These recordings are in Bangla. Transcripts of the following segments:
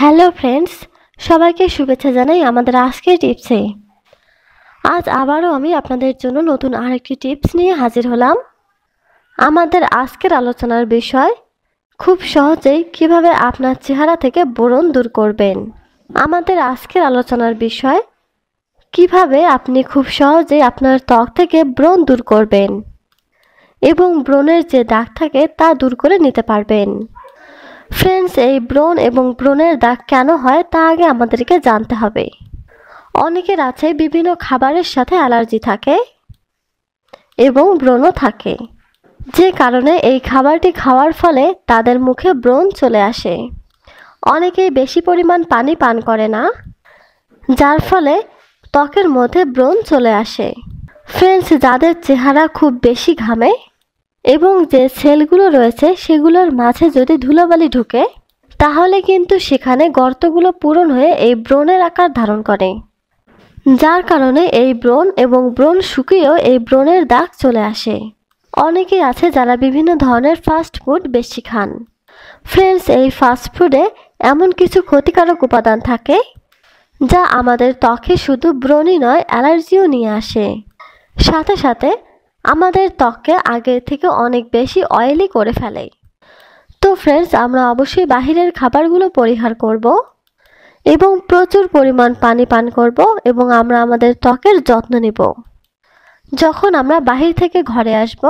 হ্যালো ফ্রেন্ডস, সবাইকে শুভেচ্ছা জানাই আমাদের আজকের টিপসে। আজ আবারও আমি আপনাদের জন্য নতুন আরেকটি টিপস নিয়ে হাজির হলাম। আমাদের আজকের আলোচনার বিষয়, খুব সহজেই কীভাবে আপনার চেহারা থেকে ব্রণ দূর করবেন। আমাদের আজকের আলোচনার বিষয়, কীভাবে আপনি খুব সহজেই আপনার ত্বক থেকে ব্রণ দূর করবেন এবং ব্রণের যে দাগ থাকে তা দূর করে নিতে পারবেন। ফ্রেন্ডস, এই ব্রণ এবং ব্রণের দাগ কেন হয় তা আগে আমাদেরকে জানতে হবে। অনেকের আছে বিভিন্ন খাবারের সাথে অ্যালার্জি থাকে এবং ব্রণও থাকে। যে কারণে এই খাবারটি খাওয়ার ফলে তাদের মুখে ব্রণ চলে আসে। অনেকেই বেশি পরিমাণ পানি পান করে না, যার ফলে ত্বকের মধ্যে ব্রণ চলে আসে। ফ্রেন্ডস, যাদের চেহারা খুব বেশি ঘামে এবং যে সেলগুলো রয়েছে সেগুলোর মাঝে যদি ধুলোবালি ঢুকে, তাহলে কিন্তু সেখানে গর্তগুলো পূরণ হয়ে এই ব্রণের আকার ধারণ করে। যার কারণে এই ব্রণ এবং ব্রণ শুকিয়েও এই ব্রণের দাগ চলে আসে। অনেকেই আছে যারা বিভিন্ন ধরনের ফাস্ট ফুড বেশি খান। ফ্রেন্ডস, এই ফাস্ট ফুডে এমন কিছু ক্ষতিকারক উপাদান থাকে, যা আমাদের ত্বকে শুধু ব্রণই নয়, অ্যালার্জিও নিয়ে আসে। সাথে সাথে আমাদের ত্বককে আগের থেকে অনেক বেশি অয়েলি করে ফেলে। তো ফ্রেন্ডস আমরা অবশ্যই বাহিরের খাবারগুলো পরিহার করব এবং প্রচুর পরিমাণ পানি পান করব এবং আমরা আমাদের ত্বকের যত্ন নিব। যখন আমরা বাহির থেকে ঘরে আসব,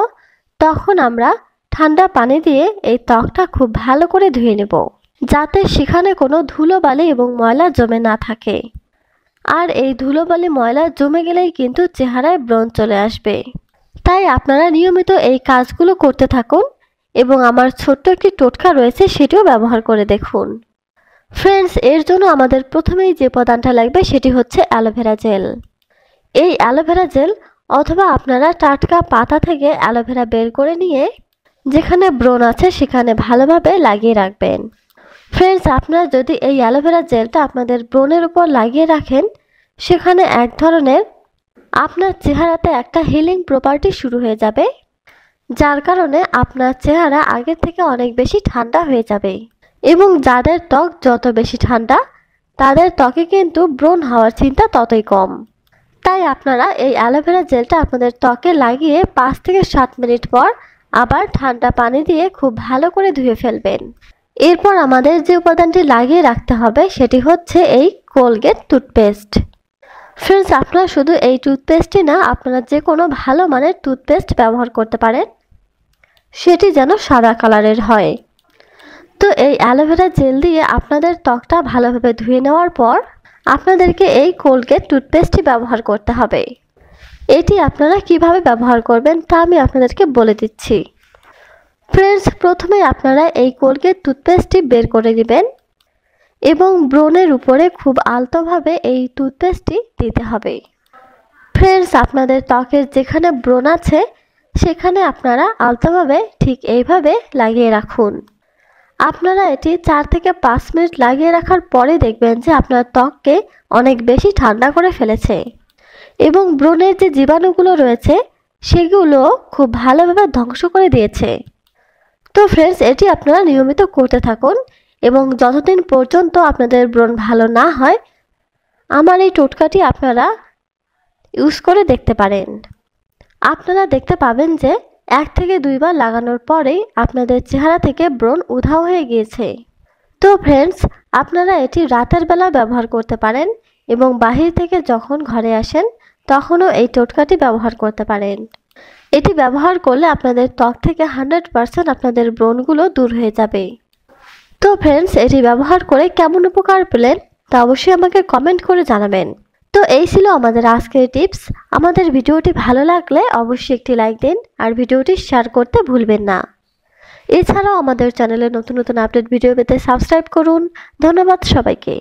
তখন আমরা ঠান্ডা পানি দিয়ে এই ত্বকটা খুব ভালো করে ধুয়ে নেব, যাতে সেখানে কোনো ধুলোবালি এবং ময়লা জমে না থাকে। আর এই ধুলোবালি ময়লা জমে গেলেই কিন্তু চেহারায় ব্রণ চলে আসবে। তাই আপনারা নিয়মিত এই কাজগুলো করতে থাকুন এবং আমার ছোট্ট একটি টোটকা রয়েছে সেটিও ব্যবহার করে দেখুন। ফ্রেন্ডস এর জন্য আমাদের প্রথমেই যে উপাদানটা লাগবে সেটি হচ্ছে অ্যালোভেরা জেল এই অ্যালোভেরা জেল অথবা আপনারা টাটকা পাতা থেকে অ্যালোভেরা বের করে নিয়ে যেখানে ব্রণ আছে সেখানে ভালোভাবে লাগিয়ে রাখবেন। ফ্রেন্ডস আপনারা যদি এই অ্যালোভেরা জেলটা আপনাদের ব্রণের উপর লাগিয়ে রাখেন, সেখানে এক ধরনের আপনার চেহারাতে একটা হিলিং প্রপার্টি শুরু হয়ে যাবে, যার কারণে আপনার চেহারা আগের থেকে অনেক বেশি ঠান্ডা হয়ে যাবে। এবং যাদের ত্বক যত বেশি ঠান্ডা, তাদের ত্বকে কিন্তু ব্রণ হওয়ার চিন্তা ততই কম। তাই আপনারা এই অ্যালোভেরা জেলটা আপনাদের ত্বকে লাগিয়ে পাঁচ থেকে সাত মিনিট পর আবার ঠান্ডা পানি দিয়ে খুব ভালো করে ধুয়ে ফেলবেন। এরপর আমাদের যে উপাদানটি লাগিয়ে রাখতে হবে, সেটি হচ্ছে এই কোলগেট টুথপেস্ট। ফ্রেন্ডস আপনারা শুধু এই টুথপেস্টই না, আপনারা যে কোনো ভালো মানের টুথপেস্ট ব্যবহার করতে পারেন। সেটি যেন সাদা কালারের হয়। তো এই অ্যালোভেরা জেল দিয়ে আপনাদের ত্বকটা ভালোভাবে ধুয়ে নেওয়ার পর, আপনাদেরকে এই কোলগেট টুথপেস্টটি ব্যবহার করতে হবে। এটি আপনারা কীভাবে ব্যবহার করবেন তা আমি আপনাদেরকে বলে দিচ্ছি। ফ্রেন্ডস প্রথমে আপনারা এই কোলগেট টুথপেস্টটি বের করে দিবেন। এবং ব্রণের উপরে খুব আলতোভাবে এই টুথপেস্টটি দিতে হবে। ফ্রেন্ডস আপনাদের ত্বকের যেখানে ব্রণ আছে, সেখানে আপনারা আলতোভাবে ঠিক এইভাবে লাগিয়ে রাখুন। আপনারা এটি চার থেকে পাঁচ মিনিট লাগিয়ে রাখার পরে দেখবেন যে আপনার ত্বককে অনেক বেশি ঠান্ডা করে ফেলেছে এবং ব্রণের যে জীবাণুগুলো রয়েছে, সেগুলো খুব ভালোভাবে ধ্বংস করে দিয়েছে। তো ফ্রেন্ডস এটি আপনারা নিয়মিত করতে থাকুন এবং যতদিন পর্যন্ত আপনাদের ব্রণ ভালো না হয়, আমার এই টোটকাটি আপনারা ইউজ করে দেখতে পারেন। আপনারা দেখতে পাবেন যে এক থেকে দুইবার লাগানোর পরেই আপনাদের চেহারা থেকে ব্রণ উধাও হয়ে গিয়েছে। তো ফ্রেন্ডস আপনারা এটি রাতের বেলা ব্যবহার করতে পারেন এবং বাহির থেকে যখন ঘরে আসেন, তখনও এই টোটকাটি ব্যবহার করতে পারেন। এটি ব্যবহার করলে আপনাদের ত্বক থেকে হান্ড্রেড পারসেন্ট আপনাদের ব্রণগুলো দূর হয়ে যাবে। তো ফ্রেন্ডস এটি ব্যবহার করে কেমন উপকার পেলেন তা অবশ্যই আমাকে কমেন্ট করে জানাবেন। তো এই ছিল আমাদের আজকের টিপস আমাদের ভিডিওটি ভালো লাগলে অবশ্যই একটি লাইক দিন আর ভিডিওটি শেয়ার করতে ভুলবেন না। এছাড়াও আমাদের চ্যানেলে নতুন নতুন আপডেট ভিডিও পেতে সাবস্ক্রাইব করুন। ধন্যবাদ সবাইকে।